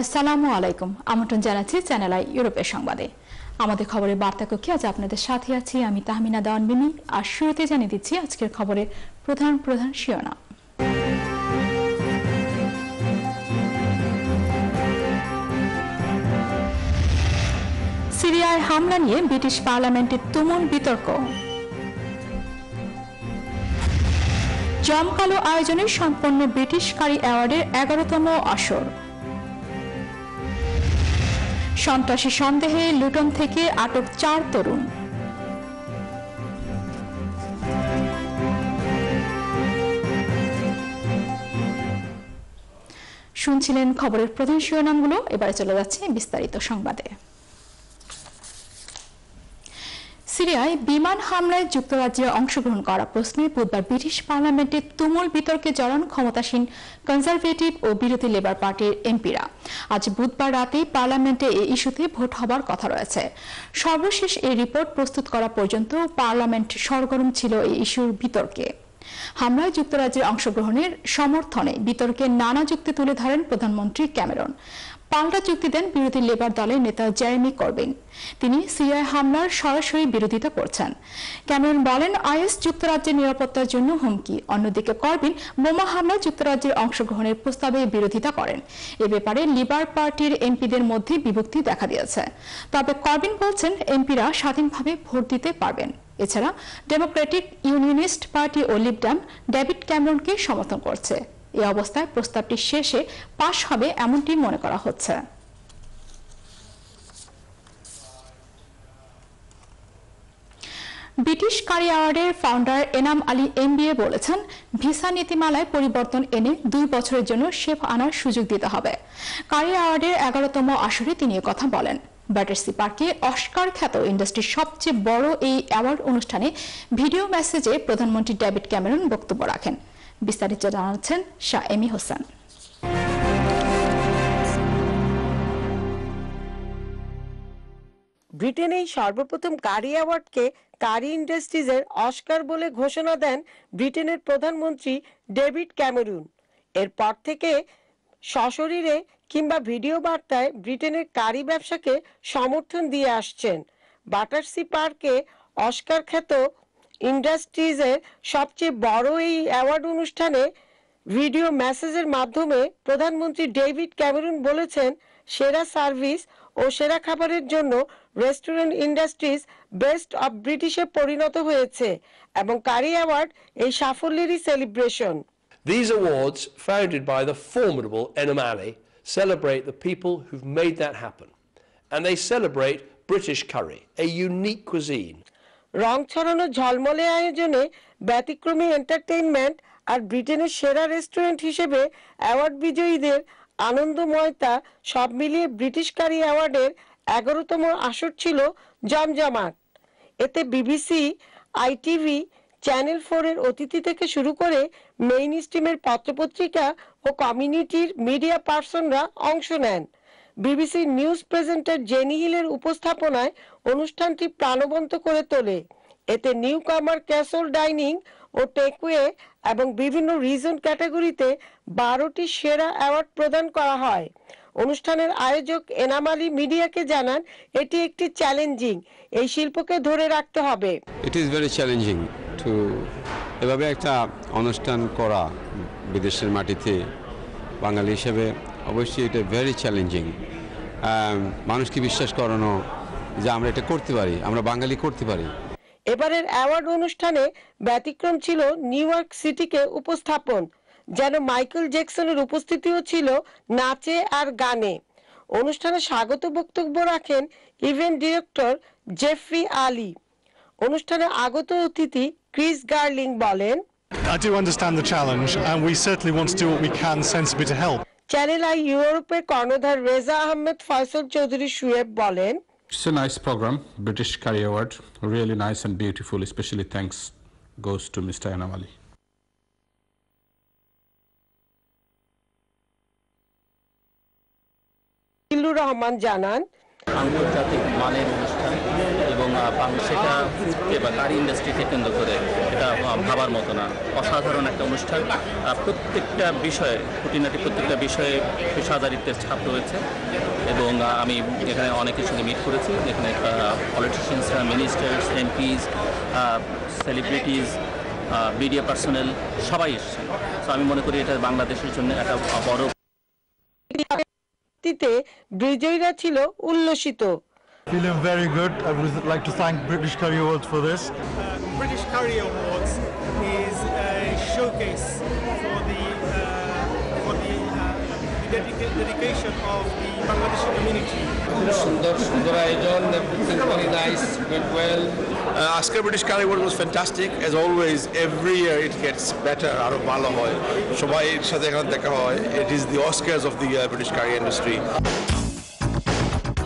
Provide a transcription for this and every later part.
আসসালামু আলাইকুম। আমন্ত্রণ জানাচ্ছি চ্যানেল আই ইউরোপের সংবাদে। আমাদের খবরের বার্তা কক্ষে আজ আপনাদের সাথে আছি আমি তাহমিনা দেওয়ান বিনি আর শুরুতে জানিয়ে দিচ্ছি আজকের খবরের প্রধান প্রধান শিরোনাম। সিরিয়ায় হামলা নিয়ে ব্রিটিশ পার্লামেন্টে তুমুল বিতর্ক। জমকালো আয়োজনে সম্পন্ন ব্রিটিশ কারি অ্যাওয়ার্ডের এগারোতম আসর। সন্ত্রাসী সন্দেহে লুটন থেকে আটক চার তরুণ। শুনছিলেন খবরের প্রধান শিরোনামগুলো, এবারে চলে যাচ্ছে বিস্তারিত সংবাদে। সিরিয়ায় বিমান হামলায় যুক্তরাজ্যের অংশগ্রহণ করা প্রশ্নে বুধবার ব্রিটিশ পার্লামেন্টে তুমুল বিতর্কে জড়ান ক্ষমতাসীন কনজারভেটিভ ও বিরোধী লেবার পার্টির এমপিরা। আজ বুধবার রাতেই পার্লামেন্টে এই ইস্যুতে ভোট হবার কথা রয়েছে। সর্বশেষ এই রিপোর্ট প্রস্তুত করা পর্যন্ত পার্লামেন্ট সরগরম ছিল এই ইস্যুর বিতর্কে। হামলায় যুক্তরাজ্যের অংশগ্রহণের সমর্থনে বিতর্কে নানা যুক্তি তুলে ধরেন প্রধানমন্ত্রী ক্যামেরন। পাল্টা যুক্তি দেন বিরোধী লেবার দলের নেতা জেরেমি করবিন। তিনি সিরিয়ায় হামলার সরাসরি বিরোধিতা করছেন। ক্যামেরন বলেন, আইএস যুক্তরাজ্যের নিরাপত্তার জন্য হুমকি। অন্যদিকে করবিন, বোমা হামলা যুক্তরাজ্যের অংশগ্রহণের প্রস্তাবে বিরোধিতা করেন। এ ব্যাপারে লিবার পার্টির এমপিদের মধ্যে বিভক্তি দেখা দিয়েছে। তবে করবিন বলছেন, এমপিরা স্বাধীনভাবে ভোট দিতে পারবেন। এছাড়া ডেমোক্রেটিক ইউনিয়নিস্ট পার্টি ও লিবডাম ডেভিড ক্যামেরনকে সমর্থন করছে। এই অবস্থায় প্রস্তাবটি শেষে পাশ হবে এমনটি মনে করা হচ্ছে। British curry founder Enam Ali MBE বলেছেন, ভিসা নীতিমালায় পরিবর্তন এনে দুই বছরের জন্য শেফ আনার সুযোগ দিতে হবে। কারি অ্যাওয়ার্ডের এগারোতম আসরে তিনি কথা বলেন। ব্যাটার্সি পার্কে অস্কার খ্যাত ইন্ডাস্ট্রির সবচেয়ে বড় এই অ্যাওয়ার্ড অনুষ্ঠানে ভিডিও মেসেজে প্রধানমন্ত্রী ডেভিড ক্যামেরন বক্তব্য রাখেন। বিস্তারিত জানাচ্ছেন শাহ এমি হোসেন। ব্রিটেনেই সর্বপ্রথম কারি অ্যাওয়ার্ডকে কারি ইন্ডাস্ট্রিজের অস্কার বলে ঘোষণা দেন ব্রিটেনের প্রধানমন্ত্রী ডেভিড ক্যামেরুন। এরপর থেকে সশরীরে কিংবা ভিডিও বার্তায় ব্রিটেনের কারি ব্যবসাকে সমর্থন দিয়ে আসছেন। বাটারসি পার্কে অস্কার খ্যাত ইন্ডাস্ট্রিজের সবচেয়ে বড় এই অ্যাওয়ার্ড অনুষ্ঠানে ভিডিও মেসেজের মাধ্যমে প্রধানমন্ত্রী ডেভিড ক্যামেরুন বলেছেন সেরা সার্ভিস ও সেরা খাবারের জন্য রেস্টুরেন্ট ইন্ডাস্ট্রিজ বেস্ট অব ব্রিটিশে পরিণত হয়েছে এবং কারি অ্যাওয়ার্ড এই সাফল্যেরই celebration These awards, founded by the formidable Enam Ali, celebrate the people who've made that happen. And they celebrate British curry, a unique cuisine. রং ছড়ানো ঝলমলে আয়োজনে ব্যতিক্রমী এন্টারটেইনমেন্ট আর ব্রিটেনের সেরা রেস্টুরেন্ট হিসেবে অ্যাওয়ার্ড বিজয়ীদের আনন্দময়তা সব মিলিয়ে ব্রিটিশ কারি অ্যাওয়ার্ডের এগারোতম আসর ছিল জমজমাট। এতে বিবিসি, আইটিভি চ্যানেল ফোরের অতিথি থেকে শুরু করে মেইন স্ট্রিমের পত্রপত্রিকা ও কমিউনিটির মিডিয়া পার্সনরা অংশ নেন। বিবিসি নিউজ প্রেজেন্টার জেনি হিলের উপস্থাপনায় অনুষ্ঠানটি প্রাণবন্ত করে তোলে। এতে নিউ কামার ক্যাসল ডাইনিং ও টেকওয়ে এবং বিভিন্ন রিজন ক্যাটাগরিতে বারোটি সেরা অ্যাওয়ার্ড প্রদান করা হয়। অনুষ্ঠানের আয়োজক এনাম আলী মিডিয়াকে জানান, এটি একটি চ্যালেঞ্জিং, এই শিল্পকে ধরে রাখতে হবে। It is very challenging to এভাবে একটা অনুষ্ঠান করা বিদেশের মাটিতে বাঙালি হিসেবে অবশ্যই এটা ভেরি চ্যালেঞ্জিং মানুষকে বিশ্বাস করানো যে আমরা এটা করতে পারি আমরা বাঙালি করতে পারি। এবারের অ্যাওয়ার্ড অনুষ্ঠানে ব্যতিক্রম ছিল নিউ ইয়র্ক সিটিকে উপস্থাপন যেন মাইকেল জ্যাকসনের উপস্থিতিও ছিল নাচে আর গানে। অনুষ্ঠানে স্বাগত বক্তব্য রাখেন ইভেন্ট ডিরেক্টর জেফরি আলী। অনুষ্ঠানে আগত অতিথি ক্রিস গার্লিং বলেন I do understand the challenge, and we certainly want to do what we can sensibly to help. Channel I ইউরোপের কর্ণধার রেজা আহমেদ ফয়সল চৌধুরী সুয়েব বলেন It's a nice program, British Curry Award, really nice and beautiful. Especially thanks goes to Mr. Anamali. Rahman জানান আন্তর্জাতিক মানের অনুষ্ঠান সেটা বা কারি ইন্ডাস্ট্রিকে কেন্দ্র করে এটা ভাবার মতো না। অসাধারণ একটা অনুষ্ঠান। প্রত্যেকটা বিষয়ে, খুঁটিনাটি প্রত্যেকটা বিষয়ে পেশাদারিত্বের ছাপ রয়েছে। এবং আমি এখানে অনেকের সঙ্গে মিট করেছি। এখানে পলিটিশিয়ানসরা ministers MPs celebrities media personal সবাই এসেছেন। তো আমি মনে করি এটা বাংলাদেশের জন্য একটা বড় ছিল উল্লসিত। Feeling very good. I would like to thank British Curry Awards for this. British Curry Awards is a showcase for the uh, for the, uh, the dedica- dedication of the Bangladeshi community. সুন্দর সুন্দর আয়োজন everything very nice went well Uh, Oscar British Curry Award was fantastic. As always, every year it gets better. আরো ভালো হয় সবাই এর সাথে এখানে দেখা হয় It is the Oscars of the uh, British curry industry.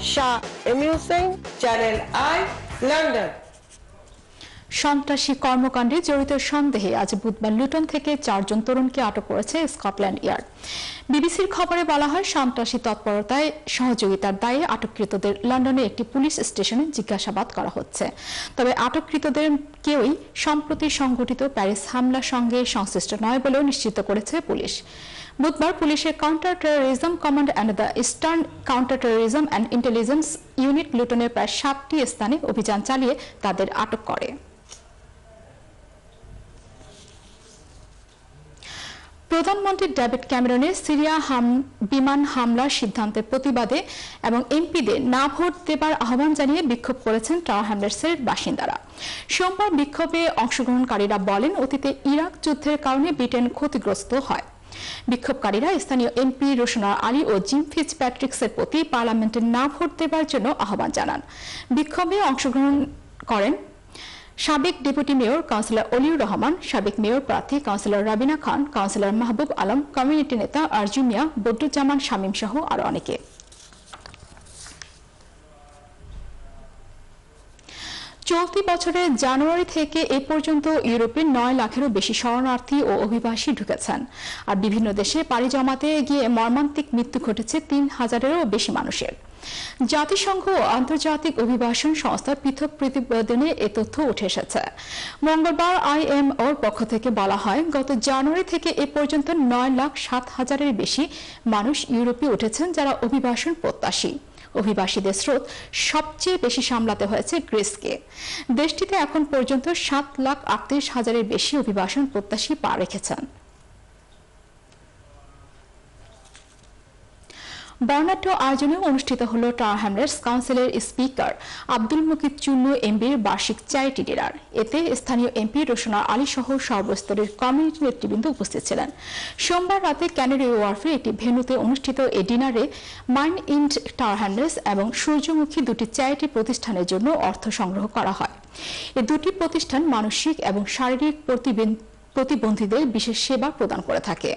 Shah Channel I London সন্ত্রাসী কর্মকাণ্ডে জড়িত সন্দেহে আজ বুধবার লুটন থেকে চারজন তরুণকে আটক করেছে স্কটল্যান্ড ইয়ার্ড বিবিসির খবরে বলা হয়, সন্ত্রাসী তৎপরতায় সহযোগিতার দায়ে আটককৃতদের লন্ডনে একটি পুলিশ স্টেশনে জিজ্ঞাসাবাদ করা হচ্ছে। তবে আটককৃতদের কেউই সম্প্রতি সংঘটিত প্যারিস হামলার সঙ্গে সংশ্লিষ্ট নয় বলেও নিশ্চিত করেছে পুলিশ। বুধবার পুলিশের counter terrorism command and the eastern counter terrorism and intelligence unit লুটনের প্রায় সাতটি স্থানে অভিযান চালিয়ে তাদের আটক করে। প্রধানমন্ত্রী ডেভিড ক্যামেরনের সিরিয়া হাম- বিমান হামলার সিদ্ধান্তের প্রতিবাদে এবং এমপিদের না ভোট দেবার আহ্বান জানিয়ে বিক্ষোভ করেছেন টাওয়ার হ্যামলেটসের বাসিন্দারা। সোমবার বিক্ষোভে অংশগ্রহণকারীরা বলেন, অতীতে ইরাক যুদ্ধের কারণে ব্রিটেন ক্ষতিগ্রস্ত হয়। বিক্ষোভকারীরা স্থানীয় এমপি রোশনা আলী ও জিম ফিচ প্যাট্রিক্সের প্রতি পার্লামেন্টে না ভোট দেবার জন্য আহ্বান জানান। বিক্ষোভে অংশগ্রহণ করেন সাবেক deputy mayor councillor Oliur Rahman, সাবেক মেয়র প্রার্থী councillor Rabina Khan, councillor Mahbub Alam, community নেতা আরজুমিয়া বদ্রুজ্জামান শামীম সহ আরও অনেকে। চলতি বছরের জানুয়ারি থেকে এ পর্যন্ত ইউরোপে নয় লাখেরও বেশি শরণার্থী ও অভিবাসী ঢুকেছেন। আর বিভিন্ন দেশে পাড়ি জমাতে গিয়ে মর্মান্তিক মৃত্যু ঘটেছে তিন হাজারেরও বেশি মানুষের। জাতিসংঘ ও আন্তর্জাতিক অভিবাসন সংস্থার পৃথক প্রতিবেদনে এ তথ্য উঠে এসেছে। মঙ্গলবার আইএমওর পক্ষ থেকে বলা হয়, গত জানুয়ারি থেকে এ পর্যন্ত নয় লাখ সাত হাজারের বেশি মানুষ ইউরোপে উঠেছেন যারা অভিবাসন প্রত্যাশী। অভিবাসীদের স্রোত সবচেয়ে বেশি সামলাতে হয়েছে গ্রিসকে। দেশটিতে এখন পর্যন্ত সাত লাখ আটত্রিশ হাজারের বেশি অভিবাসন প্রত্যাশী পা রেখেছেন। বর্ণাঢ্য আয়োজনে অনুষ্ঠিত হল টাওয়ার হ্যামলেটস কাউন্সিলের স্পিকার আব্দুল মুকিদ চুন্নু এমবির বার্ষিক চ্যারিটি ডিনার। এতে স্থানীয় এমপি রোশনা আলী সহ সর্বস্তরের কমিউনিটি নেতৃবৃন্দ উপস্থিত ছিলেন। সোমবার রাতে ক্যানারি ওয়ার্ফে একটি ভেন্যুতে অনুষ্ঠিত এই ডিনারে মাইন্ড ইন্ড টাওয়ার হ্যামলেটস এবং সূর্যমুখী দুটি চ্যারিটি প্রতিষ্ঠানের জন্য অর্থ সংগ্রহ করা হয়। এই দুটি প্রতিষ্ঠান মানসিক এবং শারীরিক প্রতিবন্ধ প্রতিবন্ধীদের বিশেষ সেবা প্রদান করে থাকে।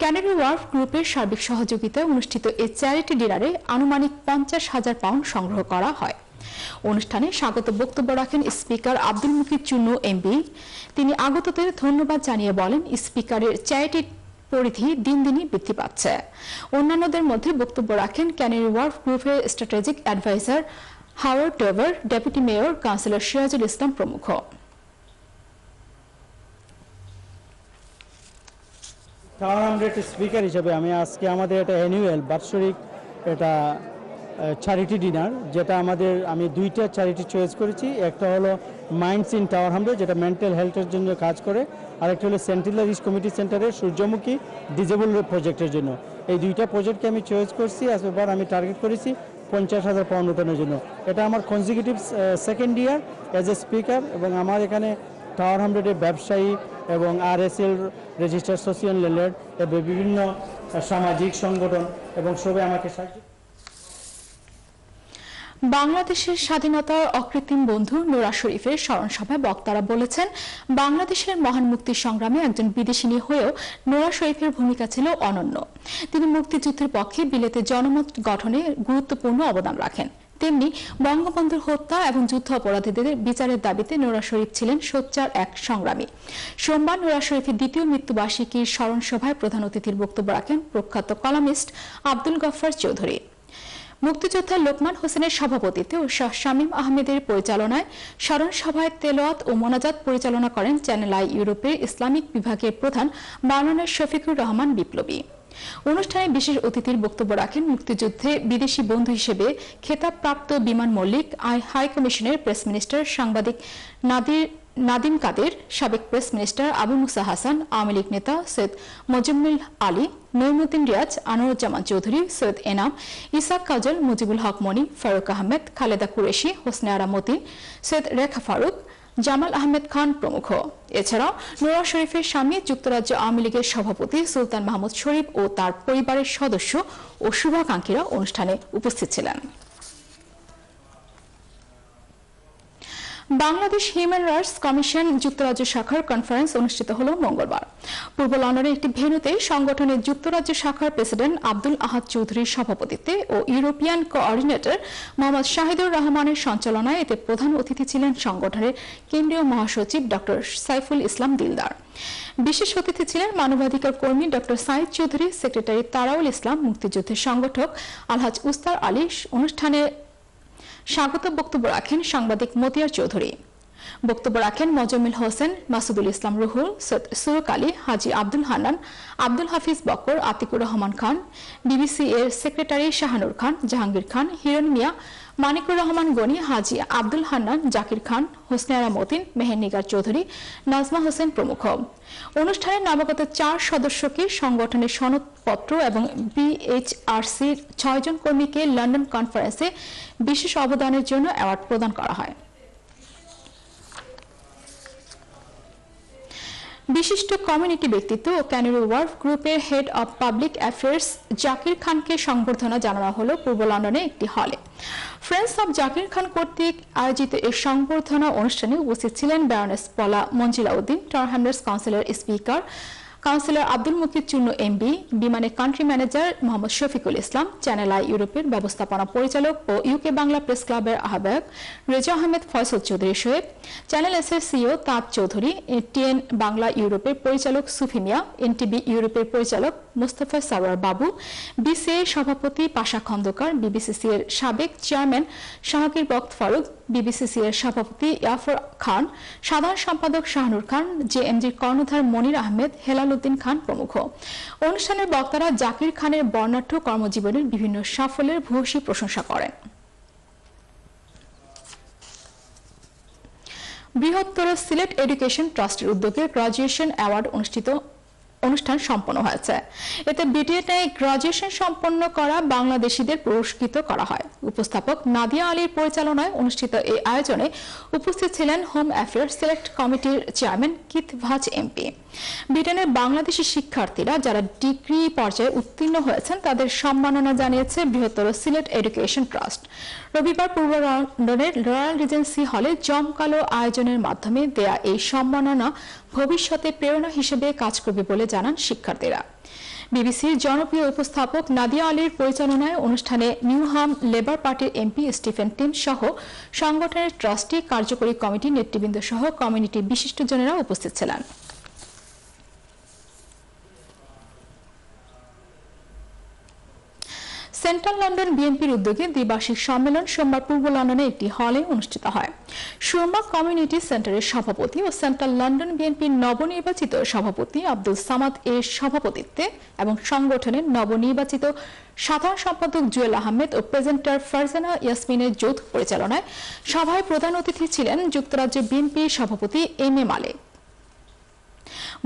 ক্যানারি ওয়ার্ফ গ্রুপের সার্বিক সহযোগিতায় অনুষ্ঠিত এই চ্যারিটি ডিনারে আনুমানিক পঞ্চাশ হাজার পাউন্ড সংগ্রহ করা হয়। অনুষ্ঠানে স্বাগত বক্তব্য রাখেন স্পিকার আব্দুল মুকিদ চুন্নু এমবি তিনি আগতদের ধন্যবাদ জানিয়ে বলেন, স্পিকারের চ্যারিটি পরিধি দিন দিনই বৃদ্ধি পাচ্ছে। অন্যান্যদের মধ্যে বক্তব্য রাখেন ক্যানারি ওয়ার্ফ গ্রুপের strategic adviser Howard Dawber, deputy mayor, councillor Sirajul Islam প্রমুখ। টাওয়ার হান্ড্রেড স্পিকার হিসেবে আমি আজকে আমাদের এটা অ্যানুয়াল বাৎসরিক এটা চ্যারিটি ডিনার যেটা আমাদের, আমি দুইটা চ্যারিটি চয়েস করেছি। একটা হলো মাইন্ডস ইন টাওয়ার হান্ড্রেড যেটা মেন্টাল হেলথের জন্য কাজ করে। আর একটা হলো সেন্ট্রাল রিচ কমিটি সেন্টারের সূর্যমুখী ডিজেবল প্রজেক্টের জন্য। এই দুইটা প্রজেক্টকে আমি চয়েস করছি এবার আমি টার্গেট করেছি পঞ্চাশ হাজার পাউন্ড উঠানোর জন্য। এটা আমার consecutive second year as a speaker এবং আমার এখানে টাওয়ার হান্ড্রেডের ব্যবসায়ী এবং R S L register social লেলের এবং বিভিন্ন সামাজিক সংগঠন এবং সবাই আমাকে সাহায্য বাংলাদেশের স্বাধীনতার অকৃত্রিম বন্ধু নোরা শরীফের স্মরণ সভায় বক্তারা বলেছেন, বাংলাদেশের মহান মুক্তি সংগ্রামে একজন বিদেশিনী হয়েও নোরা শরীফের ভূমিকা ছিল অনন্য। তিনি মুক্তিযুদ্ধের পক্ষে বিলেতে জনমত গঠনে গুরুত্বপূর্ণ অবদান রাখেন। তেমনি বঙ্গবন্ধুর হত্যা এবং যুদ্ধ অপরাধীদের বিচারের দাবিতে নোরা শরীফ ছিলেন সোচ্চার এক সংগ্রামী। সোমবার নোরা শরীফের দ্বিতীয় মৃত্যুবার্ষিকীর স্মরণ সভায় প্রধান অতিথির বক্তব্য রাখেন প্রখ্যাত কলামিস্ট আব্দুল গফফার চৌধুরী। মুক্তিযোদ্ধা লোকমান হোসেনের সভাপতিত্বে ও শাহ শামীম আহমেদের পরিচালনায় স্মরণ সভায় তেলোয়াত ও মোনাজাত পরিচালনা করেন চ্যানেল আই ইউরোপের ইসলামিক বিভাগের প্রধান মাওলানা শফিকুর রহমান বিপ্লবী। অনুষ্ঠানে বিশেষ অতিথির বক্তব্য রাখেন মুক্তিযুদ্ধে বিদেশি বন্ধু হিসেবে খেতাবপ্রাপ্ত বিমান মল্লিক, আই হাই কমিশনের প্রেস মিনিস্টার সাংবাদিক নাদির নাদিম কাদের, সাবেক প্রেস মিনিস্টার আবু মুসা হাসান, আওয়ামী লীগ নেতা সৈয়দ মজুম্মিল আলী নইমুদ্দিন রিয়াজ, আনোয়ারুজ্জামান চৌধুরী, সৈয়দ এনাম, ইসাক কাজল, মুজিবুল হক মনি, ফারুক আহমেদ, খালেদা কুরেশি, হোসনে আরা মতিন সৈয়দ রেখা ফারুক জামাল আহমেদ খান প্রমুখ। এছাড়াও নোরা শরীফের স্বামী, যুক্তরাজ্য আওয়ামী লীগের সভাপতি সুলতান মাহমুদ শরীফ ও তার পরিবারের সদস্য ও শুভাকাঙ্ক্ষীরা অনুষ্ঠানে উপস্থিত ছিলেন। বাংলাদেশ হিউম্যান রাইটস কমিশন যুক্তরাজ্য শাখার কনফারেন্স অনুষ্ঠিত হল মঙ্গলবার। পূর্ব লন্ডনের একটি ভেন্যুতে সংগঠনের যুক্তরাজ্য শাখার প্রেসিডেন্ট আব্দুল আহাদ চৌধুরীর সভাপতিত্বে ও ইউরোপিয়ান কোঅর্ডিনেটর মোহাম্মদ শাহিদুর রহমানের সঞ্চালনায় এতে প্রধান অতিথি ছিলেন সংগঠনের কেন্দ্রীয় মহাসচিব ড. সাইফুল ইসলাম দিলদার। বিশেষ অতিথি ছিলেন মানবাধিকার কর্মী ড. সাইদ চৌধুরী, সেক্রেটারি তারাউল ইসলাম, মুক্তিযুদ্ধের সংগঠক আলহাজ উস্তার আলী। অনুষ্ঠানে স্বাগত বক্তব্য রাখেন সাংবাদিক মতিয়ার চৌধুরী। বক্তব্য রাখেন মজমিল হোসেন, মাসুদুল ইসলাম রুহুল, সৈয়দ সুরক আলী, হাজি আব্দুল হান্নান, আব্দুল হাফিজ বকর আতিকুর রহমান খান, বিবিসি এর সেক্রেটারি শাহানুর খান, জাহাঙ্গীর খান, হিরণ মিয়া মানিকুর রহমান গনি, হাজি আব্দুল হান্নান, জাকির খান হোসনেয়ারা মতিন, মেহেরনিগার চৌধুরী, নাজমা হোসেন প্রমুখ। অনুষ্ঠানে নবাগত চার সদস্যকে সংগঠনের সনদপত্র এবং বিএইচআরসির ছয়জন কর্মীকে লন্ডন কনফারেন্সে বিশেষ অবদানের জন্য অ্যাওয়ার্ড প্রদান করা হয়। বিশিষ্ট কমিউনিটি ব্যক্তিত্ব ও ক্যানারি ওয়ার্ফ গ্রুপের head of public affairs Zakir খানকে সংবর্ধনা জানানো হলো পূর্ব লন্ডনে একটি হলে। ফ্রেন্ডস অব জাকির খান কর্তৃক আয়োজিত এই সংবর্ধনা অনুষ্ঠানে উপস্থিত ছিলেন ব্যারনেস পলা মঞ্জিলা উদ্দিন টারহ্যামলেটস কাউন্সিলের speaker councillor Abdul Mukid Chunnu MBE বিমানের country manager Mohammad Shafiqul Islam channel I ইউরোপের ব্যবস্থাপনা পরিচালক ও ইউকে বাংলা প্রেস ক্লাবের আহ্বায়ক রেজা আহমেদ ফয়সল চৌধুরী শোয়েব চ্যানেল এস এর সিও তাঁত চৌধুরী টিএন বাংলা ইউরোপের পরিচালক সুফিমিয়া এনটিবি ইউরোপের পরিচালক মোস্তফা সারোয়ার বাবু বিসিএ সভাপতি পাশা খন্দকার বিবিসিসি এর সাবেক চেয়ারম্যান শাহকির বক্ত ফারুক বিবিসিসি এর সভাপতি ইয়াফর খান, সাধারণ সম্পাদক শাহনুর খান জেএমজির কর্ণধার মনির আহমেদ, হেলাল উদ্দিন খান প্রমুখ। অনুষ্ঠানের বক্তারা জাকির খানের বর্ণাঢ্য কর্মজীবনের বিভিন্ন সাফল্যের ভূয়সী প্রশংসা করেন। বৃহত্তর সিলেট এডুকেশন ট্রাস্টের উদ্যোগে গ্রাজুয়েশন অ্যাওয়ার্ড অনুষ্ঠিত অনুষ্ঠান সম্পন্ন হয়েছে। এতে বিটিএতে গ্রাজুয়েশন সম্পন্ন করা বাংলাদেশিদের পুরস্কৃত করা হয়। উপস্থাপক নাদিয়া আলীর পরিচালনায় অনুষ্ঠিত এই আয়োজনে উপস্থিত ছিলেন হোম অ্যাফেয়ার্স সিলেক্ট কমিটির চেয়ারম্যান কিথ ভাজ এমপি ব্রিটেনের বাংলাদেশি শিক্ষার্থীরা যারা ডিগ্রি পর্যায়ে উত্তীর্ণ হয়েছেন, তাদের সম্মাননা জানিয়েছে বৃহত্তর সিলেট এডুকেশন ট্রাস্ট রবিবার পূর্ব লন্ডনের রয়্যাল রিজেন্সি হলে জমকালো আয়োজনের মাধ্যমে দেয়া এই সম্মাননা ভবিষ্যতে প্রেরণা হিসেবে কাজ করবে বলে জানান শিক্ষার্থীরা। বিবিসির জনপ্রিয় উপস্থাপক নাদিয়া আলীর পরিচালনায় অনুষ্ঠানে নিউহাম লেবার পার্টির এমপি স্টিফেন টিম সহ সংগঠনের ট্রাস্টি কার্যকরী কমিটি নেতৃবৃন্দ সহ কমিউনিটির বিশিষ্টজনেরা উপস্থিত ছিলেন। সেন্ট্রাল লন্ডন বিএনপির উদ্যোগে দ্বিবার্ষিক সম্মেলন সোমবার পূর্ব লন্ডনে একটি হলে অনুষ্ঠিত হয়। সুরমা কমিউনিটি সেন্টারের সভাপতি ও সেন্ট্রাল লন্ডন বিএনপির নবনির্বাচিত সভাপতি আব্দুল সামাদ এর সভাপতিত্বে এবং সংগঠনের নবনির্বাচিত সাধারণ সম্পাদক জুয়েল আহমেদ ও প্রেজেন্টার ফারজানা ইয়াসমিনের যৌথ পরিচালনায় সভায় প্রধান অতিথি ছিলেন যুক্তরাজ্য বিএনপি সভাপতি এম এ মালে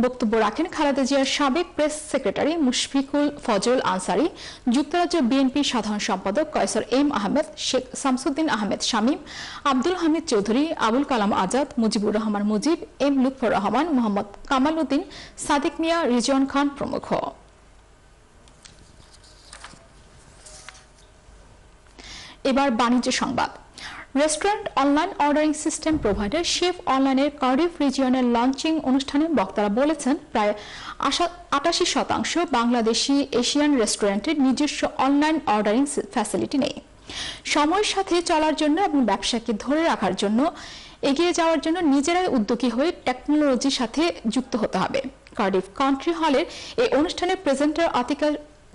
বক্তব্য রাখেন খালেদা জিয়ার সাবেক প্রেস সেক্রেটারি মুশফিকুল ফজল আনসারি, যুক্তরাজ্য বিএনপি সাধারণ সম্পাদক কয়সর এম আহমেদ, শেখ শামসুদ্দিন আহমেদ শামীম, আব্দুল হামিদ চৌধুরী, আবুল কালাম আজাদ, মুজিবুর রহমান মুজিব, এম লুৎফর রহমান, মোহাম্মদ কামাল উদ্দিন সাদিক মিয়া, রিজওয়ান খান প্রমুখ। এবার বাণিজ্য সংবাদ। Restaurant online ordering system provider chef অনলাইনের কার্ডিফ রিজিয়নের লঞ্চিং অনুষ্ঠানে বক্তারা বলেছেন, প্রায় আটাশি শতাংশ বাংলাদেশি এশিয়ান রেস্টুরেন্টের নিজস্ব অনলাইন অর্ডারিং ফ্যাসিলিটি নেই। সময়ের সাথে চলার জন্য এবং ব্যবসাকে ধরে রাখার জন্য, এগিয়ে যাওয়ার জন্য নিজেরাই উদ্যোগী হয়ে টেকনোলজির সাথে যুক্ত হতে হবে। কার্ডিফ কান্ট্রি হলের এই অনুষ্ঠানে প্রেজেন্টার আতিকা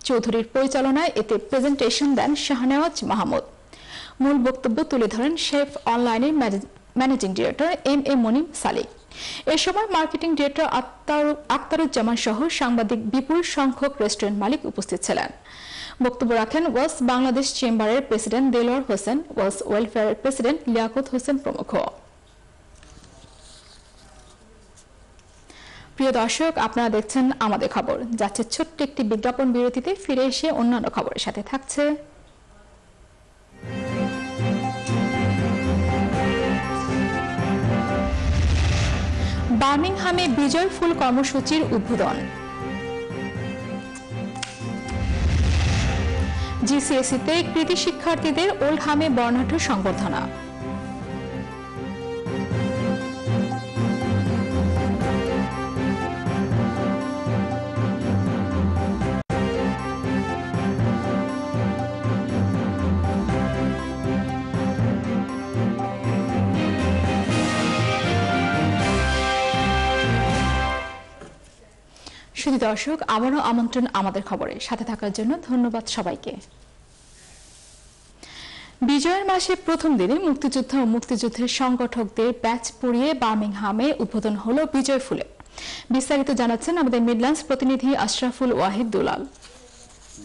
চৌধুরীর পরিচালনায় এতে প্রেজেন্টেশন দেন শাহনেওয়াজ মাহমুদ। মূল বক্তব্য তুলে ধরেন শেফ অনলাইনের managing director M A Monim Salik এ সময় মার্কেটিং ডিরেক্টর আক্তার- আক্তারুজ্জামান সহ সাংবাদিক বিপুল সংখ্যক রেস্টুরেন্ট মালিক উপস্থিত ছিলেন। বক্তব্য রাখেন ওয়াস বাংলাদেশ চেম্বারের প্রেসিডেন্ট দেলোয়ার হোসেন ওয়াস ওয়েলফেয়ারের প্রেসিডেন্ট লিয়াকত হোসেন প্রমুখ। প্রিয় দর্শক, আপনারা দেখছেন আমাদের খবর। যাচ্ছে ছোট্ট একটি বিজ্ঞাপন বিরতিতে ফিরে এসে অন্যান্য খবরের সাথে থাকছে। বার্মিংহামে বিজয় ফুল কর্মসূচির উদ্বোধন। জিসিএসিতে কৃতি শিক্ষার্থীদের ওল্ডহামে বর্ণাঢ্য সংবর্ধনা। শুধু দর্শক, আবারও আমন্ত্রণ আমাদের খবরে। সাথে থাকার জন্য ধন্যবাদ সবাইকে। বিজয়ের মাসে প্রথম দিনে মুক্তিযুদ্ধ ও মুক্তিযুদ্ধের সংগঠকদের ব্যাচ পড়িয়ে বার্মিংহামে উদ্বোধন হলো বিজয় ফুলে। বিস্তারিত জানাচ্ছেন আমাদের মিডল্যান্ডস প্রতিনিধি আশরাফুল ওয়াহিদ দুলাল।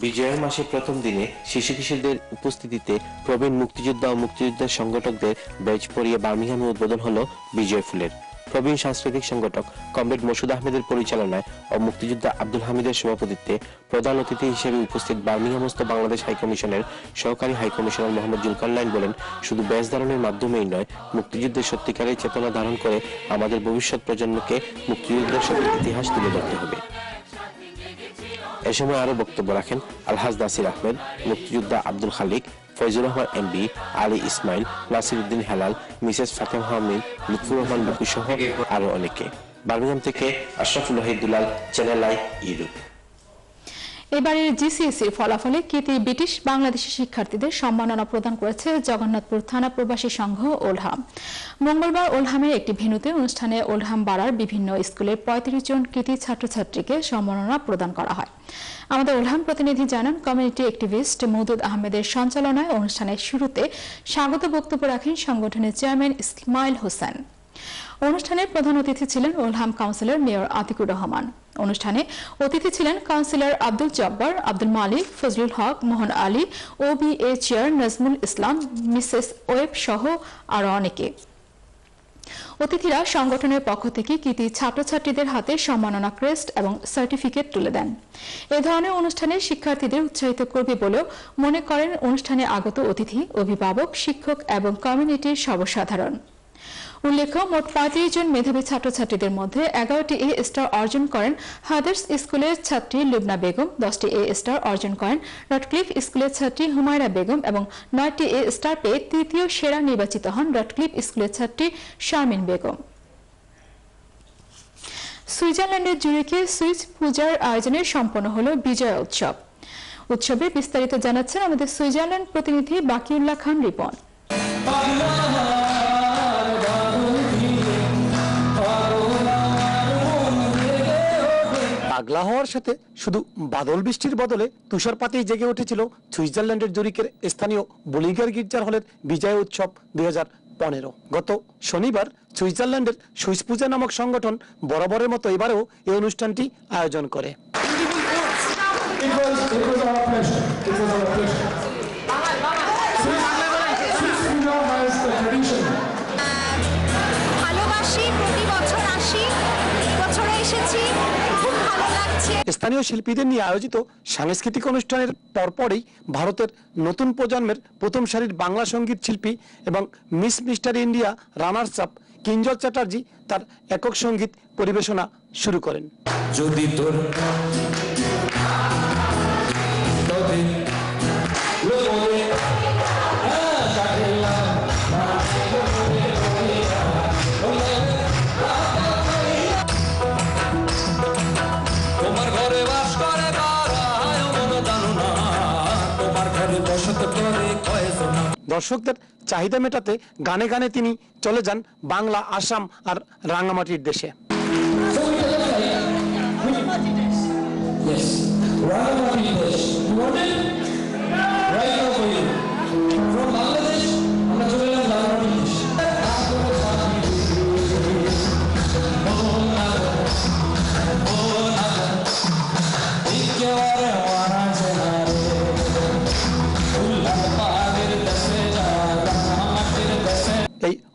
বিজয়ের মাসের প্রথম দিনে শিশু কিশোরদের উপস্থিতিতে প্রবীণ মুক্তিযোদ্ধা ও মুক্তিযুদ্ধের সংগঠকদের ব্যাচ পরিয়ে বার্মিংহামে উদ্বোধন হলো বিজয় ফুলের। প্রবীণ সাংস্কৃতিক সংগঠক কমরেড মসুদ আহমেদের পরিচালনায় ও মুক্তিযোদ্ধা আব্দুল হামিদের সভাপতিত্বে প্রধান অতিথি হিসেবে উপস্থিত বার্মিংহামস্থ বাংলাদেশ হাইকমিশনের সহকারী হাইকমিশনার মোহাম্মদ জুলকারনাইন বলেন, শুধু ব্যাচ ধারণের মাধ্যমেই নয়, মুক্তিযুদ্ধের সত্যিকারের চেতনা ধারণ করে আমাদের ভবিষ্যৎ প্রজন্মকে মুক্তিযুদ্ধের সঠিক ইতিহাস তুলে ধরতে হবে। এ সময় আরও বক্তব্য রাখেন আলহাজ নাসির আহমেদ, মুক্তিযোদ্ধা আব্দুল খালিক ফয়জুর রহমান এমবি আলী ইসমাইল নাসির উদ্দিন হেলাল, মিসেস ফাতেমা আহমেদ লুৎফুর রহমান বুকু সহ আরও অনেকে। বার্মিংহাম থেকে Ashraful Dulal, channel I Europe এবারের জিসিএসির ফলাফলে কৃতি ব্রিটিশ বাংলাদেশি শিক্ষার্থীদের সম্মাননা প্রদান করেছে জগন্নাথপুর থানা প্রবাসী সংঘ ওলহাম। মঙ্গলবার ওলহামের একটি ভেন্যুতে অনুষ্ঠানে ওলহাম বাড়ার বিভিন্ন স্কুলের পঁয়ত্রিশ জন কৃতি ছাত্রছাত্রীকে সম্মাননা প্রদান করা হয়। আমাদের ওলহাম প্রতিনিধি জানান, কমিউনিটি অ্যাক্টিভিস্ট মৌদুদ আহমেদের সঞ্চালনায় অনুষ্ঠানের শুরুতে স্বাগত বক্তব্য রাখেন সংগঠনের চেয়ারম্যান ইসমাইল হোসেন। অনুষ্ঠানে প্রধান অতিথি ছিলেন Oldham councillor mayor Atikur Rahman. অনুষ্ঠানে অতিথি ছিলেন councillor Abdul Jabbar, Abdul Malik, Fazlul Haque, Mohan Ali O B A chair Nazmul Islam, Mrs Webb সহ আরও অনেকে। অতিথিরা সংগঠনের পক্ষ থেকে কৃতি ছাত্রছাত্রীদের হাতে সম্মাননা ক্রেস্ট এবং সার্টিফিকেট তুলে দেন। এ ধরনের অনুষ্ঠানে শিক্ষার্থীদের উৎসাহিত করবে বলেও মনে করেন অনুষ্ঠানে আগত অতিথি, অভিভাবক, শিক্ষক এবং কমিউনিটির সর্বসাধারণ। উল্লেখ্য, মোট পঁয়ত্রিশ জন মেধাবী ছাত্রছাত্রীদের মধ্যে এগারোটি এ স্টার অর্জন করেন হাদার্স স্কুলের ছাত্রী লুবনা বেগম, দশটি এ স্টার অর্জন করেন রটক্লিফ স্কুলের ছাত্রী হুমায়রা বেগম এবং নয়টি এ স্টার পেয়ে তৃতীয় সেরা নির্বাচিত হন রটক্লিফ স্কুলের ছাত্রী শারমিন বেগম। সুইজারল্যান্ডের জুরিকে সুইস পূজার আয়োজনে সম্পন্ন হল বিজয় উৎসব। উৎসবে বিস্তারিত জানাচ্ছেন আমাদের সুইজারল্যান্ড প্রতিনিধি বাকিউল্লাহ খান রিপন। পাগলা হওয়ার সাথে শুধু বাদল বৃষ্টির বদলে তুষারপাতেই জেগে উঠেছিল সুইজারল্যান্ডের জুরিকের স্থানীয় বলিগার গির্জার হলের বিজয় উৎসব দুই পনেরো। গত শনিবার সুইজারল্যান্ডের সুইস পূজা নামক সংগঠন বরাবরের মতো এবারেও এই অনুষ্ঠানটি আয়োজন করে। স্থানীয় শিল্পীদের নিয়ে আয়োজিত সাংস্কৃতিক অনুষ্ঠানের পরপরই ভারতের নতুন প্রজন্মের প্রথম সারির বাংলা সংগীত শিল্পী এবং Miss Mister India runners up Kinjal Chatterjee তার একক সংগীত পরিবেশনা শুরু করেন। যদি তোর দর্শকদের চাহিদা মেটাতে গানে গানে তিনি চলে যান বাংলা আসাম আর রাঙামাটির দেশে। Yes, দেশ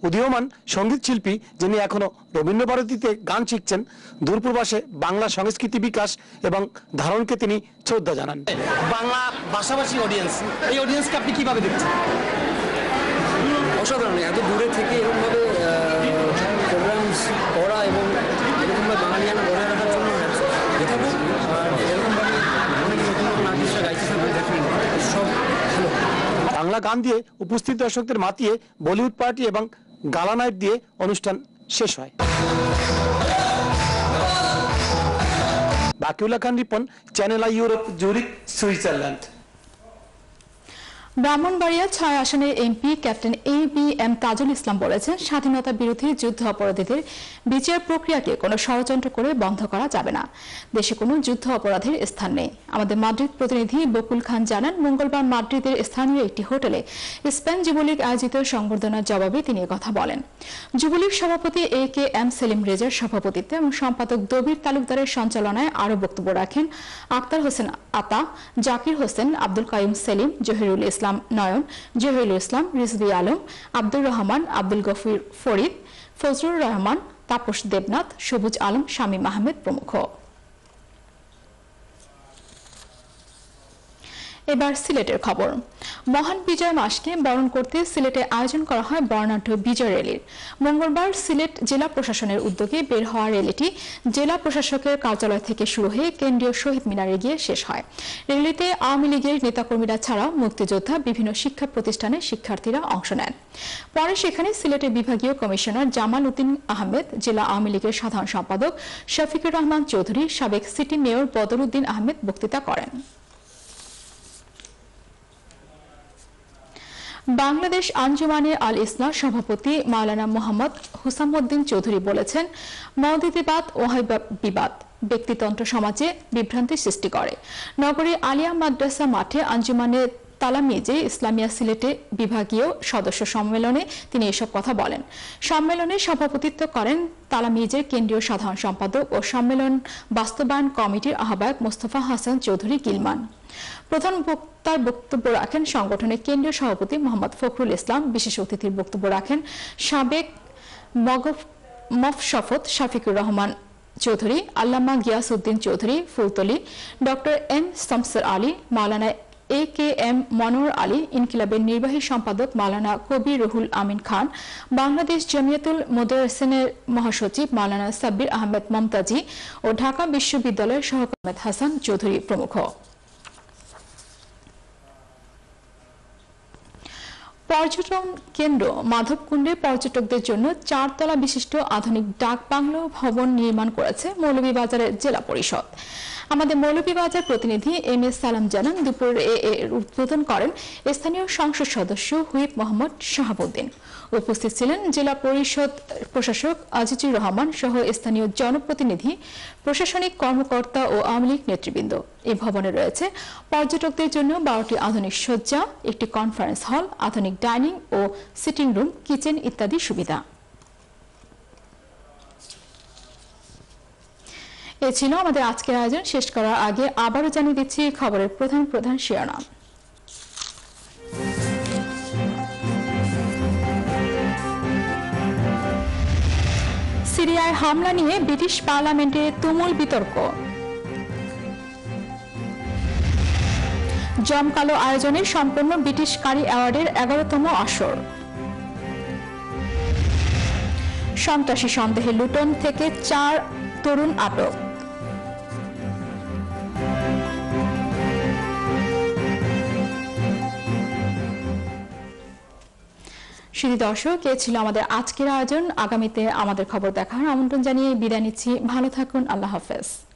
উদীয়মান সংগীত শিল্পী যিনি এখনও রবীন্দ্র ভারতীতে গান শিখছেন দূরপ্রবাসে বাংলা সংস্কৃতি বিকাশ এবং ধারণকে তিনি শ্রদ্ধা জানান। বাংলা ভাষাভাষী অডিয়েন্স এই অডিয়েন্সকে আপনি কীভাবে দেখছেন? অসাধারণ এত দূরে থেকে এরকমভাবে প্রোগ্রামস করা এবং এরকমভাবে বাঙালিয়ানা বজায় রাখার জন্য এ আর এরকমভাবে অনেক নতুন নতুন আর্টিস্টরা গাইতে থাকবে সব বাংলা গান দিয়ে উপস্থিত দর্শকদের মাতিয়ে বলিউড পার্টি এবং গালা নাইট দিয়ে অনুষ্ঠান শেষ হয়। Bakiulla Khan Ripon channel I Europe Zurich Switzerland. Brahmanbaria ছয় আসনের MP captain A B M Tajul Islam বলেছেন, স্বাধীনতা বিরোধী যুদ্ধ অপরাধীদের বিচার প্রক্রিয়াকে কোনো ষড়যন্ত্র করে বন্ধ করা যাবে না। দেশে কোনো যুদ্ধ অপরাধের স্থান নেই। আমাদের মাদ্রিদ প্রতিনিধি বকুল খান জানান, মঙ্গলবার মাদ্রিদের স্থানীয় একটি হোটেলে স্পেন যুবলীগ আয়োজিত সংবর্ধনার জবাবে তিনি কথা বলেন। যুবলীগ সভাপতি এ কে এম সেলিম রেজার সভাপতিত্বে এবং সম্পাদক দবির তালুকদারের সঞ্চালনায় আরও বক্তব্য রাখেন আক্তার হোসেন আতা, জাকির হোসেন, আব্দুল কাইম সেলিম, জহিরুল ইসলাম নয়ন, জহিরুল ইসলাম, রিজভি আলম, আব্দুর রহমান, আব্দুল গফির ফরিদ, ফজলুর রহমান, তাপস দেবনাথ, সবুজ আলম, শামীম আহমেদ প্রমুখ। এবার সিলেটের খবর। মহান বিজয় মাসকে বরণ করতে সিলেটে আয়োজন করা হয় বর্ণাঢ্য বিজয় র্যালির মঙ্গলবার সিলেট জেলা প্রশাসনের উদ্যোগে বের হওয়া র্যালিটি জেলা প্রশাসকের কার্যালয় থেকে শুরু হয়ে কেন্দ্রীয় শহীদ মিনারে গিয়ে শেষ হয়। র্যালিতে আওয়ামী লীগের নেতাকর্মীরা ছাড়াও মুক্তিযোদ্ধা, বিভিন্ন শিক্ষা প্রতিষ্ঠানের শিক্ষার্থীরা অংশ নেন। পরে সেখানে সিলেটের বিভাগীয় কমিশনার জামাল উদ্দিন আহমেদ, জেলা আওয়ামী লীগের সাধারণ সম্পাদক শফিকুর রহমান চৌধুরী, সাবেক সিটি মেয়র বদরুদ্দিন আহমেদ বক্তৃতা করেন। বাংলাদেশ আঞ্জুমানে আল ইসলাম সভাপতি মাওলানা মোহাম্মদ হুসামুদ্দিন চৌধুরী বলেছেন মদিদিবাদ ওহাই বিবাদ ব্যক্তিতন্ত্র সমাজে বিভ্রান্তি সৃষ্টি করে। নগরী আলিয়া মাদ্রাসা মাঠে আঞ্জুমানে তালামিজে ইসলামিয়া সিলেটে বিভাগীয় সদস্য সম্মেলনে তিনি এসব কথা বলেন। সম্মেলনে সভাপতিত্ব করেন তালামিজের কেন্দ্রীয় সাধারণ সম্পাদক ও সম্মেলন বাস্তবায়ন কমিটির আহ্বায়ক মোস্তফা হাসান চৌধুরী গিলমান। প্রধান বক্তার বক্তব্য রাখেন সংগঠনের কেন্দ্রীয় সভাপতি মোহাম্মদ ফখরুল ইসলাম। বিশেষ অতিথির বক্তব্য রাখেন সাবেক মফশফত Shafiqur Rahman Chowdhury, Allama Gias Uddin Chowdhury, Fultali, doctor M Shamsur Ali, Maulana A K M Monowar Ali, ইনকিলাবের নির্বাহী সম্পাদক মালানা কবি রুহুল আমিন খান, বাংলাদেশ জমিয়াতুল মোদারসেনের মহাসচিব মালানা সাব্বির আহমেদ মমতাজি ও ঢাকা বিশ্ববিদ্যালয়ের সহকর্মী হাসান চৌধুরী প্রমুখ। পর্যটন কেন্দ্র মাধবকুণ্ডে পর্যটকদের জন্য চারতলা বিশিষ্ট আধুনিক ডাক বাংলো ভবন নির্মাণ করেছে মৌলভীবাজারের জেলা পরিষদ। আমাদের মৌলভীবাজার প্রতিনিধি এম এস সালাম জানান, দুপুরে এর উদ্বোধন করেন স্থানীয় সংসদ সদস্য হুইপ মোহাম্মদ শাহাবুদ্দিন। উপস্থিত ছিলেন জেলা পরিষদ প্রশাসক আজিজুর রহমান সহ স্থানীয় জনপ্রতিনিধি, প্রশাসনিক কর্মকর্তা ও আওয়ামী লীগ নেতৃবৃন্দ। এই ভবনে রয়েছে পর্যটকদের জন্য বারোটি আধুনিক শয্যা, একটি কনফারেন্স হল আধুনিক ডাইনিং ও সিটিং রুম কিচেন ইত্যাদি সুবিধা। এ ছিল আমাদের আজকের আয়োজন। শেষ করার আগে আবারও জানিয়ে দিচ্ছি খবরের প্রধান প্রধান শিরোনাম। সিরিয়ায় হামলা নিয়ে ব্রিটিশ পার্লামেন্টে তুমুল বিতর্ক। জমকালো আয়োজনে সম্পূর্ণ ব্রিটিশ কারি অ্যাওয়ার্ডের এগারোতম আসর। সন্ত্রাসী সন্দেহে লুটন থেকে চার তরুণ আটক। শুধু দর্শক, এ ছিল আমাদের আজকের আয়োজন। আগামীতে আমাদের খবর দেখার আমন্ত্রণ জানিয়ে বিদায় নিচ্ছি। ভালো থাকুন, আল্লাহ হাফেজ।